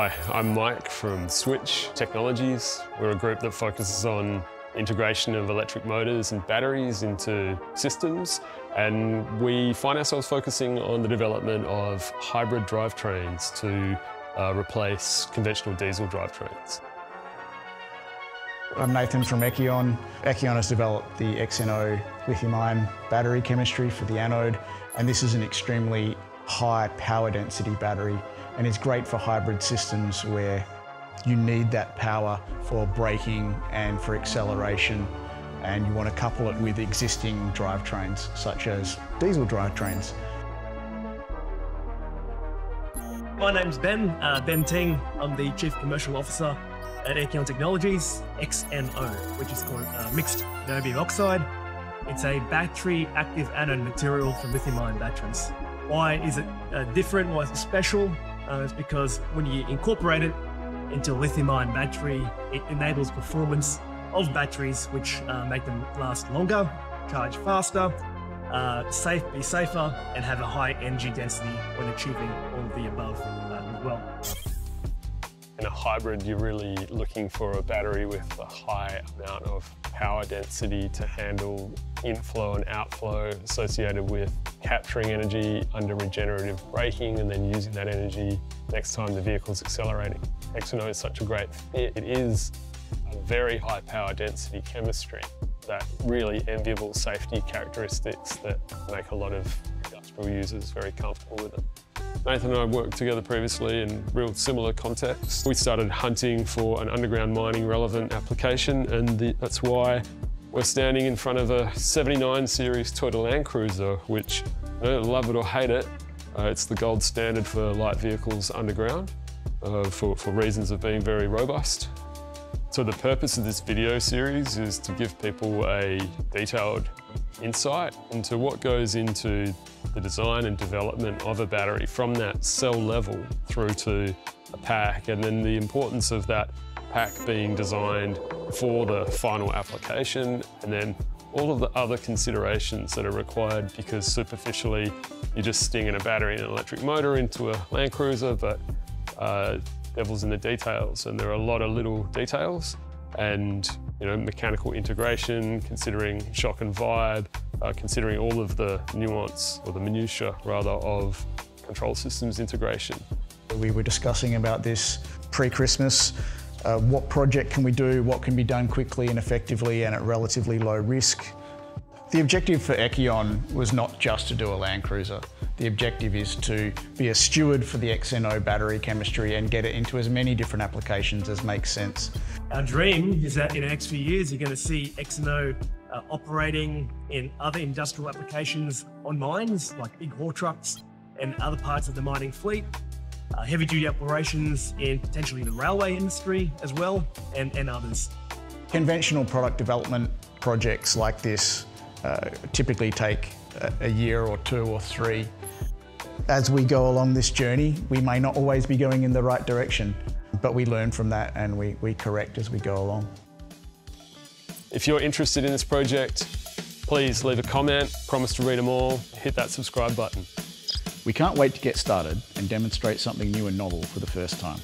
Hi, I'm Mike from Switch Technologies. We're a group that focuses on integration of electric motors and batteries into systems and we find ourselves focusing on the development of hybrid drivetrains to uh, replace conventional diesel drivetrains. I'm Nathan from Echion. Echion has developed the XNO lithium-ion battery chemistry for the anode and this is an extremely high power density battery and is great for hybrid systems where you need that power for braking and for acceleration and you want to couple it with existing drivetrains such as diesel drivetrains. My name's Ben, uh, Ben Ting. I'm the Chief Commercial Officer at Echion Technologies, XNO, which is called uh, Mixed Niobium Oxide. It's a battery active anode material for lithium ion batteries. Why is it uh, different? Why is it special? Uh, it's because when you incorporate it into a lithium ion battery, it enables performance of batteries which uh, make them last longer, charge faster, uh, safe, be safer, and have a high energy density when achieving all of the above uh, as well. In a hybrid, you're really looking for a battery with a high amount of power density to handle inflow and outflow associated with capturing energy under regenerative braking and then using that energy next time the vehicle's accelerating. XNO is such a great fit. It is a very high power density chemistry that really enviable safety characteristics that make a lot of industrial users very comfortable with it. Nathan and I worked together previously in real similar contexts. We started hunting for an underground mining relevant application and the, that's why we're standing in front of a 79 series Toyota Land Cruiser, which, you know, love it or hate it, uh, it's the gold standard for light vehicles underground uh, for, for reasons of being very robust. So the purpose of this video series is to give people a detailed insight into what goes into the design and development of a battery from that cell level through to a pack and then the importance of that pack being designed for the final application and then all of the other considerations that are required because superficially you're just stinging a battery and an electric motor into a Land Cruiser but uh, devil's in the details and there are a lot of little details and you know mechanical integration, considering shock and vibe, uh, considering all of the nuance or the minutiae rather of control systems integration. We were discussing about this pre-Christmas. Uh, what project can we do? What can be done quickly and effectively and at relatively low risk? The objective for Echion was not just to do a Land Cruiser. The objective is to be a steward for the XNO battery chemistry and get it into as many different applications as makes sense. Our dream is that in the next few years, you're going to see XNO uh, operating in other industrial applications on mines, like big haul trucks and other parts of the mining fleet, uh, heavy duty operations in potentially the railway industry as well, and, and others. Conventional product development projects like this uh, typically take a, a year or two or three. As we go along this journey, we may not always be going in the right direction, but we learn from that and we, we correct as we go along. If you're interested in this project, please leave a comment, promise to read them all, hit that subscribe button. We can't wait to get started and demonstrate something new and novel for the first time.